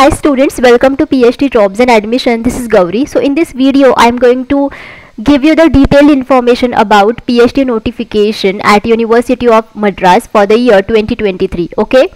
Hi students, welcome to PhD Jobs and Admission. This is Gauri. So in this video, I am going to give you the detailed information about PhD notification at University of Madras for the year 2023. Okay.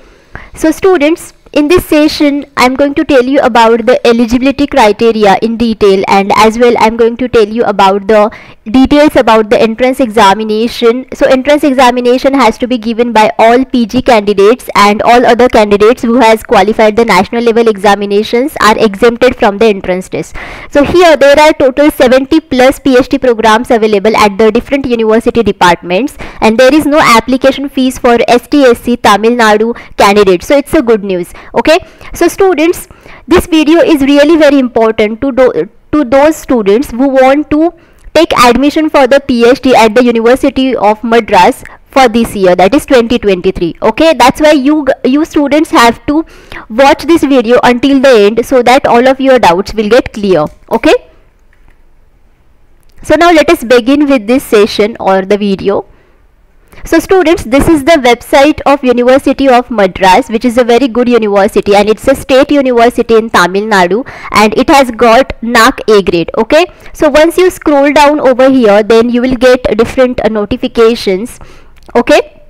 So students, in this session, I'm going to tell you about the eligibility criteria in detail and as well I'm going to tell you about the details about the entrance examination. So entrance examination has to be given by all PG candidates and all other candidates who has qualified the national level examinations are exempted from the entrance test. So here there are total 70 plus PhD programs available at the different university departments and there is no application fees for STSC Tamil Nadu candidates. So it's a good news okay? So students this video is really very important to do to those students who want to take admission for the phd at the university of madras for this year that is 2023 okay? That's why you you students have to watch this video until the end so that all of your doubts will get clear. Okay? So now let us begin with this session or the video so students, this is the website of University of Madras which is a very good university and it's a state university in Tamil Nadu and it has got NAAC A grade. Okay. So once you scroll down over here then you will get different uh, notifications. Okay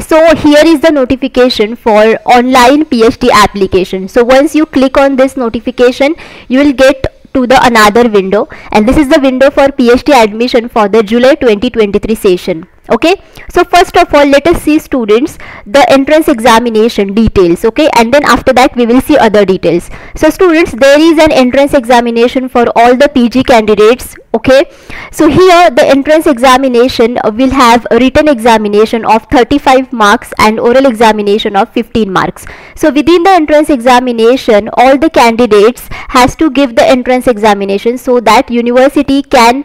so here is the notification for online PhD application. So once you click on this notification, you will get to the another window and this is the window for PhD admission for the July 2023 session okay? So first of all let us see students the entrance examination details okay? And then after that we will see other details. So students there is an entrance examination for all the pg candidates okay? So here the entrance examination will have a written examination of 35 marks and oral examination of 15 marks. So within the entrance examination all the candidates has to give the entrance examination so that university can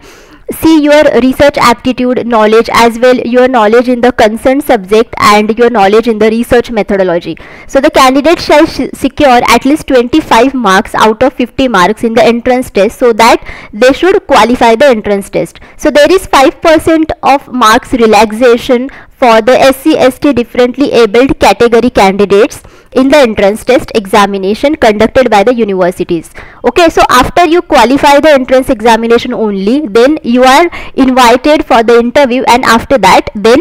see your research aptitude knowledge as well your knowledge in the concerned subject and your knowledge in the research methodology. So the candidate shall secure at least 25 marks out of 50 marks in the entrance test so that they should qualify the entrance test. So there is 5% of marks relaxation for the SC ST differently abled category candidates in the entrance test examination conducted by the universities. Okay so after you qualify the entrance examination only then you are invited for the interview and after that then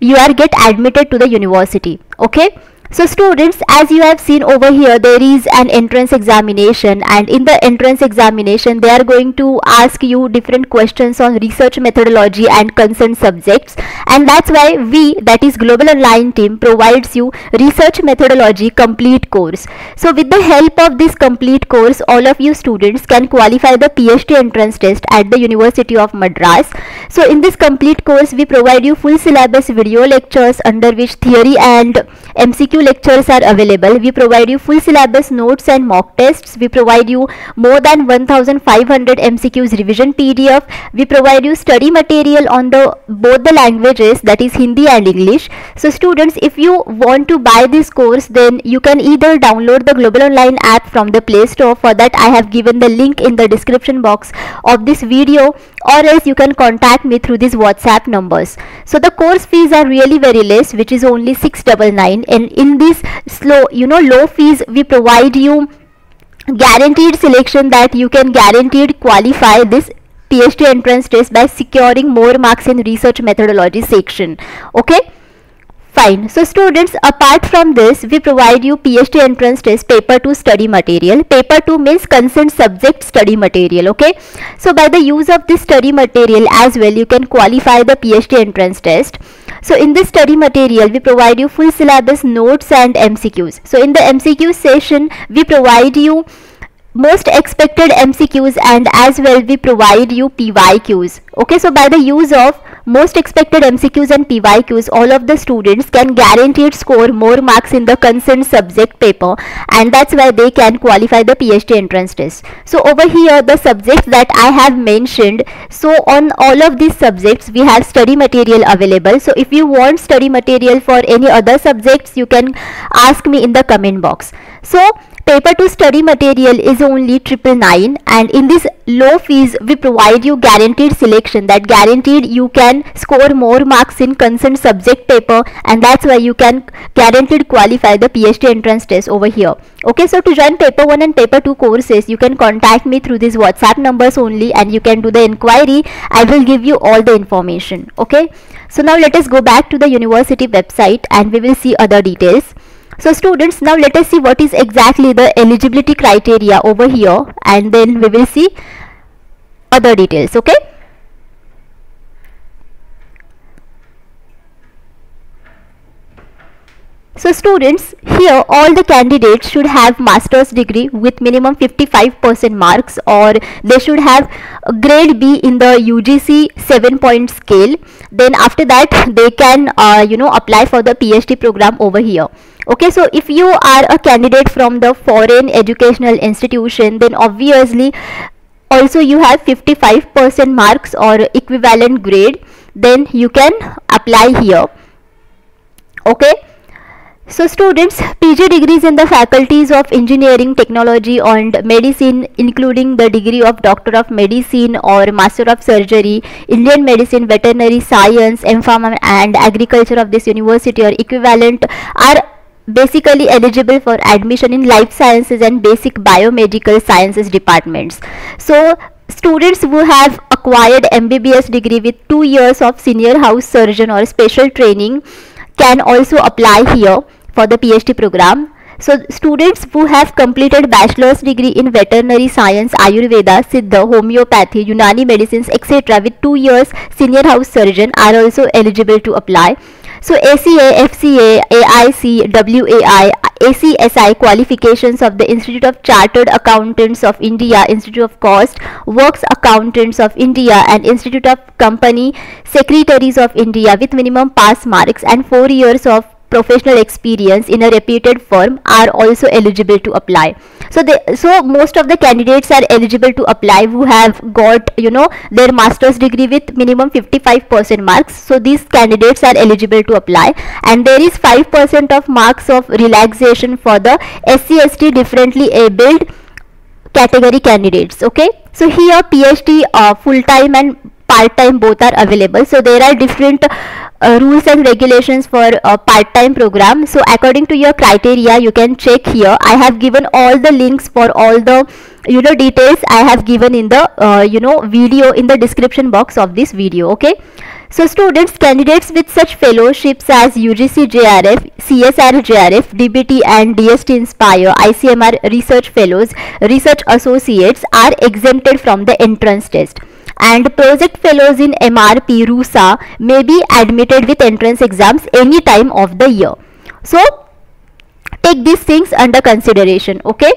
you are get admitted to the university. Okay so students, as you have seen over here, there is an entrance examination and in the entrance examination, they are going to ask you different questions on research methodology and concerned subjects. And that's why we, that is Global Online team, provides you research methodology complete course. So with the help of this complete course, all of you students can qualify the PhD entrance test at the University of Madras. So in this complete course, we provide you full syllabus video lectures under which theory and MCQ lectures are available. We provide you full syllabus notes and mock tests. We provide you more than 1500 MCQs revision PDF. We provide you study material on the both the languages that is Hindi and English. So students if you want to buy this course then you can either download the Global Online app from the Play Store. For that I have given the link in the description box of this video or else you can contact me through these WhatsApp numbers. So the course fees are really very less which is only 699 and in this slow you know low fees we provide you guaranteed selection that you can guaranteed qualify this PhD entrance test by securing more marks in research methodology section. Okay Fine. So students, apart from this, we provide you PhD entrance test paper 2 study material. Paper 2 means concerned subject study material. Okay. So by the use of this study material as well, you can qualify the PhD entrance test. So in this study material, we provide you full syllabus notes and MCQs. So in the MCQ session, we provide you most expected MCQs and as well we provide you PYQs. Okay, so by the use of most expected MCQs and PYQs, all of the students can guaranteed score more marks in the concerned subject paper and that's why they can qualify the PhD entrance test. So over here the subjects that I have mentioned, so on all of these subjects we have study material available. So if you want study material for any other subjects, you can ask me in the comment box. So paper two study material is only triple nine and in this low fees we provide you guaranteed selection. That guaranteed you can score more marks in concerned subject paper and that's why you can guaranteed qualify the PhD entrance test over here. Okay so to join paper 1 and paper 2 courses you can contact me through these whatsapp numbers only and you can do the inquiry. I will give you all the information. Okay so now let us go back to the university website and we will see other details so students now let us see what is exactly the eligibility criteria over here and then we will see other details okay So students, here all the candidates should have master's degree with minimum 55% marks or they should have grade B in the UGC 7 point scale. Then after that they can uh, you know apply for the PhD program over here. Okay, so if you are a candidate from the foreign educational institution then obviously also you have 55% marks or equivalent grade then you can apply here. Okay so students, PG degrees in the faculties of engineering, technology and medicine including the degree of Doctor of Medicine or Master of Surgery, Indian Medicine, Veterinary Science, MPharm and Agriculture of this university or equivalent are basically eligible for admission in life sciences and basic biomedical sciences departments. So students who have acquired MBBS degree with 2 years of senior house surgeon or special training can also apply here for the PhD program. So students who have completed bachelor's degree in veterinary science, Ayurveda, Siddha, homeopathy, Unani medicines, etc. with 2 years senior house surgeon are also eligible to apply. So ACA, FCA, AIC, WAI, ACSI qualifications of the Institute of Chartered Accountants of India, Institute of Cost, Works Accountants of India and Institute of Company Secretaries of India with minimum pass marks and 4 years of professional experience in a reputed firm are also eligible to apply. So they so most of the candidates are eligible to apply who have got you know their master's degree with minimum 55% marks. So these candidates are eligible to apply. And there is 5% of marks of relaxation for the SCST differently abled category candidates okay? So here PhD uh, full-time and part-time both are available. So there are different uh, rules and regulations for a part-time program. So according to your criteria you can check here. I have given all the links for all the you know details i have given in the uh, you know video in the description box of this video okay? So students candidates with such fellowships as UGC JRF, CSIR JRF, DBT and DST Inspire, ICMR research fellows, research associates are exempted from the entrance test and project fellows in MRP RUSA may be admitted with entrance exams any time of the year. So take these things under consideration okay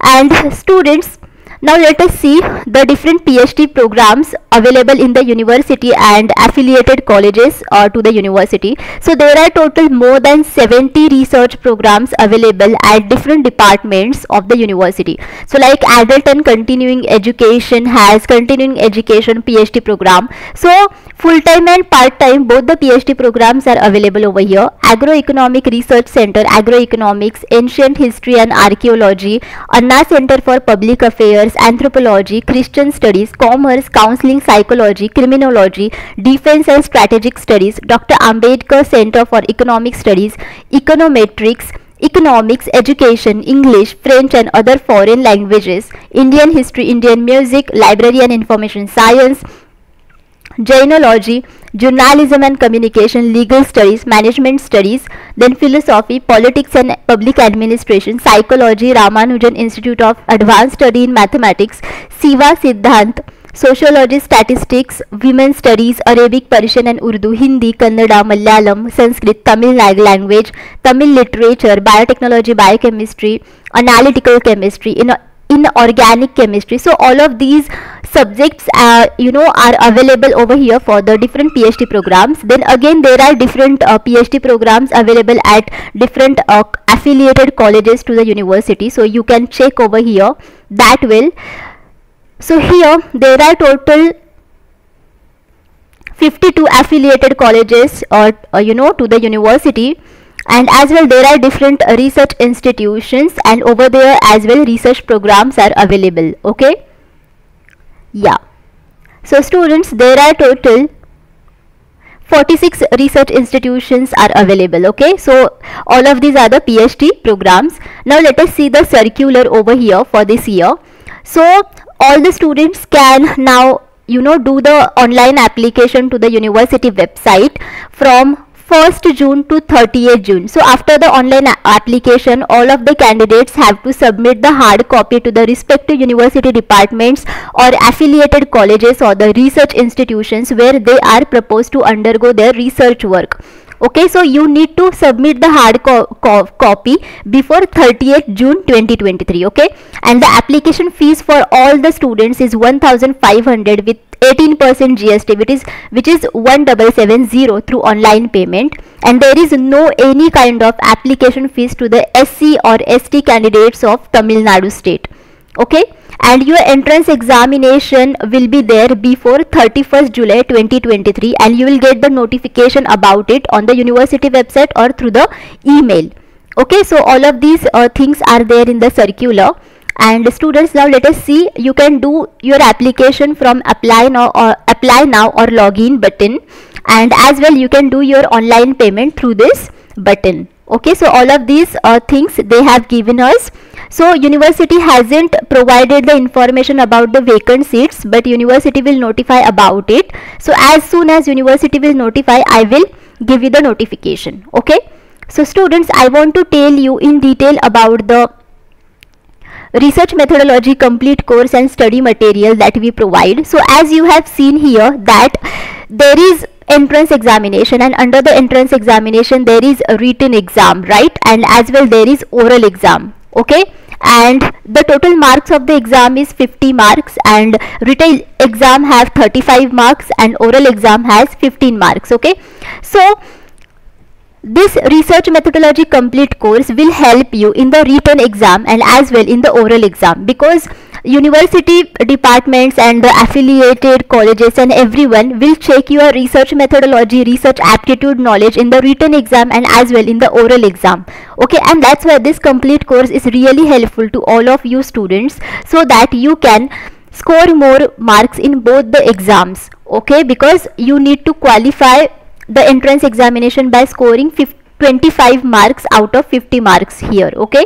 and students now let us see the different PhD programs available in the university and affiliated colleges uh, to the university. So there are total more than 70 research programs available at different departments of the university. So like adult and continuing education has continuing education PhD program. So full-time and part-time both the PhD programs are available over here. Agroeconomic Research Center, Agroeconomics, Ancient History and Archaeology, Anna Center for Public Affairs, anthropology, Christian studies, commerce, counseling, psychology, criminology, defense and strategic studies, Dr. Ambedkar Center for Economic Studies, econometrics, economics, education, English, French and other foreign languages, Indian history, Indian music, library and information science, Jainology, journalism and communication, legal studies, management studies, then philosophy, politics and public administration, psychology, Ramanujan Institute of Advanced Study in Mathematics, Siva Siddhant, sociology, statistics, women studies, Arabic, Persian and Urdu, Hindi, Kannada, Malayalam, Sanskrit, Tamil language, Tamil literature, biotechnology, biochemistry, analytical chemistry, in inorganic chemistry. So all of these subjects uh, you know are available over here for the different PhD programs. Then again there are different uh, PhD programs available at different uh, affiliated colleges to the university. So you can check over here. That will so here there are total 52 affiliated colleges or uh, you know to the university and as well there are different uh, research institutions and over there as well research programs are available okay? Yeah. So students there are total 46 research institutions are available okay? So all of these are the phd programs. Now let us see the circular over here for this year. So all the students can now you know do the online application to the university website from 1st June to 30th June. So after the online application, all of the candidates have to submit the hard copy to the respective university departments or affiliated colleges or the research institutions where they are proposed to undergo their research work okay so you need to submit the hard co co copy before 30th June 2023 okay? And the application fees for all the students is 1500 with 18% GST which is which is 1770 through online payment. And there is no any kind of application fees to the SC or ST candidates of Tamil Nadu state okay and your entrance examination will be there before 31st July 2023 and you will get the notification about it on the university website or through the email. Okay so all of these uh, things are there in the circular. And students now let us see you can do your application from apply now or apply now or login button. And as well you can do your online payment through this button okay so all of these uh, things they have given us. So university hasn't provided the information about the vacant seats but university will notify about it. So as soon as university will notify i will give you the notification. Okay? So students i want to tell you in detail about the research methodology complete course and study material that we provide. So as you have seen here that there is entrance examination and under the entrance examination there is a written exam right? And as well there is oral exam okay? And the total marks of the exam is 50 marks and written exam have 35 marks and oral exam has 15 marks okay? So this research methodology complete course will help you in the written exam and as well in the oral exam because university departments and the affiliated colleges and everyone will check your research methodology research aptitude knowledge in the written exam and as well in the oral exam. Okay and that's why this complete course is really helpful to all of you students so that you can score more marks in both the exams. Okay because you need to qualify the entrance examination by scoring 50 25 marks out of 50 marks here okay?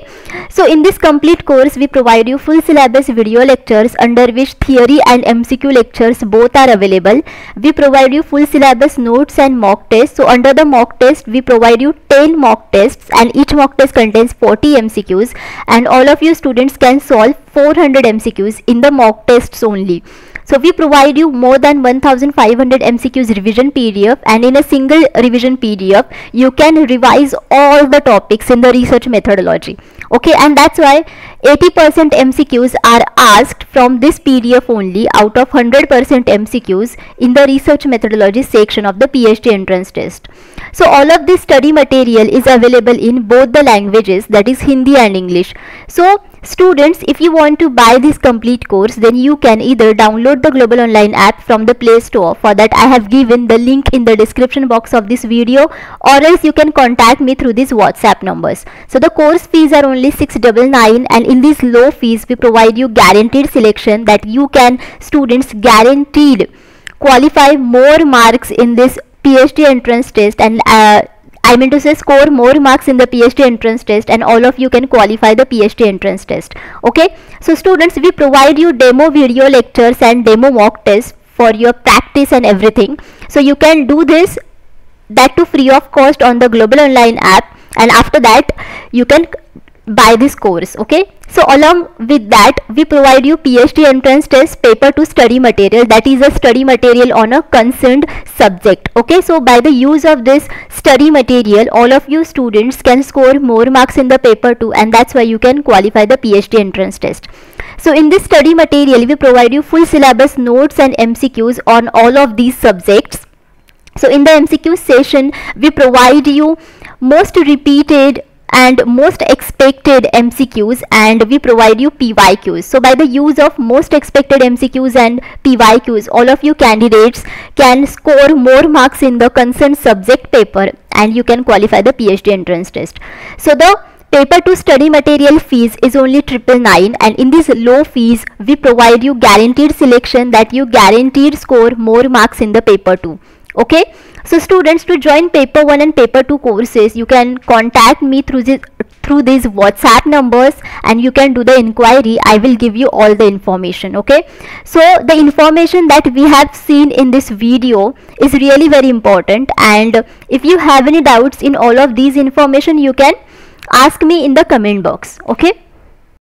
So in this complete course we provide you full syllabus video lectures under which theory and mcq lectures both are available. We provide you full syllabus notes and mock tests. So under the mock test we provide you 10 mock tests and each mock test contains 40 mcqs and all of you students can solve 400 mcqs in the mock tests only so we provide you more than 1500 MCQs revision PDF and in a single revision PDF you can revise all the topics in the research methodology. Okay and that's why 80% MCQs are asked from this PDF only out of 100% MCQs in the research methodology section of the PhD entrance test. So all of this study material is available in both the languages that is Hindi and English. So Students, if you want to buy this complete course, then you can either download the Global Online app from the Play Store. For that, I have given the link in the description box of this video or else you can contact me through these WhatsApp numbers. So the course fees are only 699 and in these low fees, we provide you guaranteed selection that you can, students, guaranteed qualify more marks in this PhD entrance test and uh, I mean to say score more marks in the PhD entrance test and all of you can qualify the PhD entrance test. Okay. So students we provide you demo video lectures and demo mock tests for your practice and everything. So you can do this that to free of cost on the Global Online app and after that you can buy this course okay so along with that we provide you phd entrance test paper two study material. That is a study material on a concerned subject. Okay? So by the use of this study material all of you students can score more marks in the paper two and that's why you can qualify the phd entrance test. So in this study material we provide you full syllabus notes and mcqs on all of these subjects. So in the mcq session we provide you most repeated and most expected MCQs and we provide you PYQs. So by the use of most expected MCQs and PYQs, all of you candidates can score more marks in the concerned subject paper and you can qualify the phd entrance test. So the paper 2 study material fees is only triple nine and in this low fees we provide you guaranteed selection that you guaranteed score more marks in the paper 2 okay so students to join paper 1 and paper 2 courses you can contact me through this through these whatsapp numbers and you can do the inquiry. I will give you all the information okay? So the information that we have seen in this video is really very important and if you have any doubts in all of these information you can ask me in the comment box okay